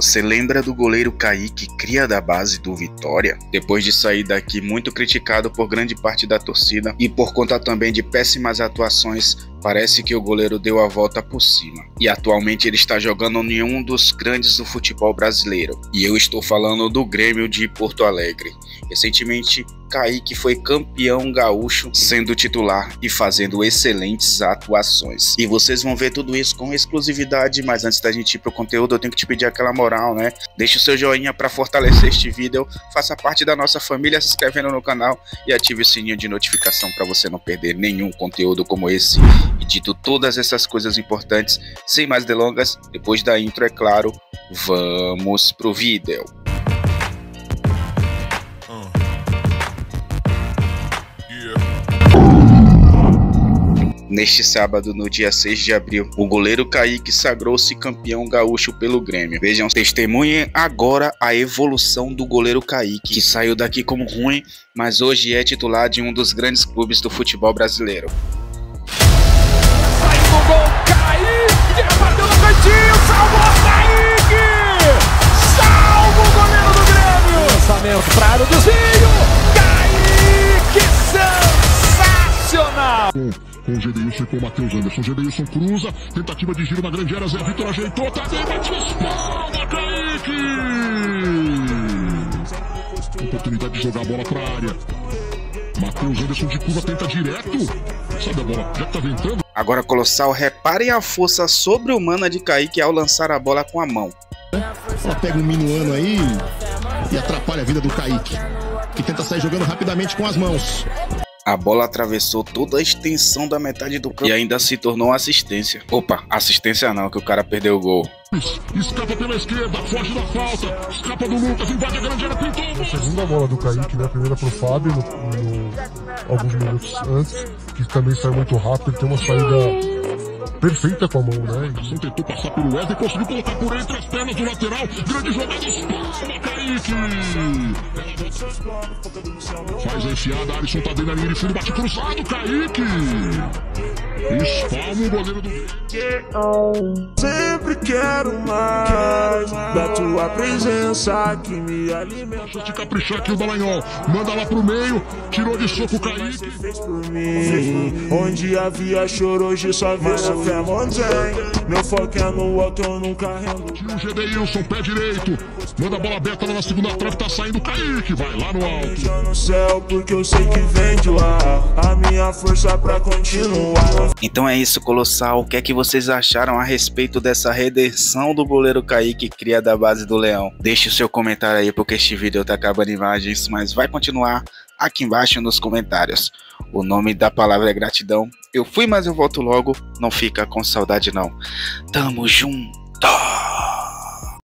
Você lembra do goleiro Kaique, cria da base do Vitória? Depois de sair daqui muito criticado por grande parte da torcida e por conta também de péssimas atuações, parece que o goleiro deu a volta por cima. E atualmente ele está jogando em um dos grandes do futebol brasileiro. E eu estou falando do Grêmio de Porto Alegre. Recentemente, Kaique foi campeão gaúcho, sendo titular e fazendo excelentes atuações. E vocês vão ver tudo isso com exclusividade, mas antes da gente ir pro conteúdo, eu tenho que te pedir aquela moral, né? Deixe o seu joinha para fortalecer este vídeo, faça parte da nossa família se inscrevendo no canal e ative o sininho de notificação para você não perder nenhum conteúdo como esse. E dito todas essas coisas importantes, sem mais delongas, depois da intro, é claro, vamos pro vídeo. Neste sábado, no dia 6 de abril, o goleiro Kaique sagrou-se campeão gaúcho pelo Grêmio. Vejam, testemunhem agora a evolução do goleiro Kaique, que saiu daqui como ruim, mas hoje é titular de um dos grandes clubes do futebol brasileiro. Do gol, Kaique! Bateu no cantinho, salvou Kaique! Salva o goleiro do Grêmio! Lançamento para desvio! Kaique! Sensacional! com o Gedeilson e com o Matheus Anderson. Gedeilson cruza, tentativa de giro na grande área, Zé Vitor ajeitou, tá bem, Matias, palma, Kaique! Oportunidade de jogar a bola pra área. Matheus Anderson de curva tenta direto. Sabe a bola, já tá ventando. Agora, Colossal, reparem a força sobre-humana de Kaique ao lançar a bola com a mão. Ela pega um minuano aí e atrapalha a vida do Kaique, que tenta sair jogando rapidamente com as mãos. A bola atravessou toda a extensão da metade do campo e ainda se tornou assistência. Opa, assistência não, que o cara perdeu o gol. Escapa pela esquerda, foge da falta, escapa do Lucas, invade a grande área, pintou. A segunda bola do Kaique, né? A primeira pro Fábio, no, no, alguns minutos antes, que também saiu muito rápido, tem uma saída perfeita com a mão, né? Ele tentou passar pelo Wesley, conseguiu colocar por entre as pernas do lateral, grande jogada, espalma Kaique! Faz a enfiada, Alisson tá dentro da linha de fundo, bate cruzado, Kaique! Espalma o goleiro do... Sempre quero mais da tua presença que me alimenta. Deixa de caprichar aqui o Dallagnol. Manda lá pro meio, tirou de soco o Kaique. Por onde havia choro, hoje só vê a fé mantém. Meu foco é no alto, eu nunca rendo. Tira o Gedeilson, pé direito. Manda a bola aberta lá na segunda trave, tá saindo Kaique. Vai lá no alto. Beijo no céu, porque eu sei que vem de lá. A minha força pra continuar. Então é isso, Colossal. O que é que vocês acharam a respeito dessa redenção do goleiro Kaique, cria da base do Leão? Deixe o seu comentário aí, porque este vídeo tá acabando imagens, mas vai continuar aqui embaixo nos comentários. O nome da palavra é gratidão. Eu fui, mas eu volto logo. Não fica com saudade, não. Tamo junto!